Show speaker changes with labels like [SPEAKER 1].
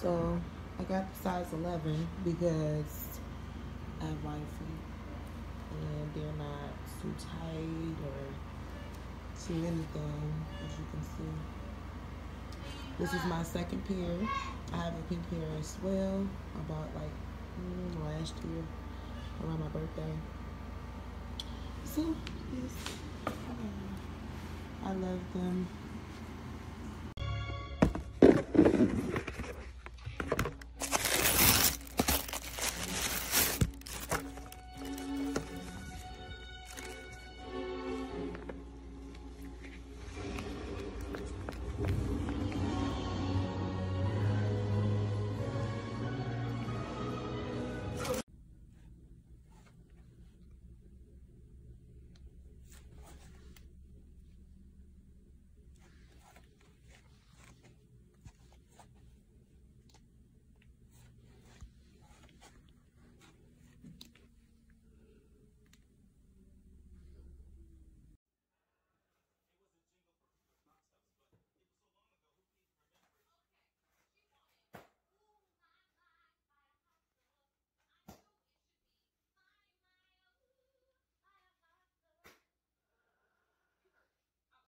[SPEAKER 1] So I got the size 11 because I have wide feet and they're not too tight or too anything as you can see. This is my second pair. I have a pink pair as well. I bought like mm, last year around my birthday. So yes, I love them.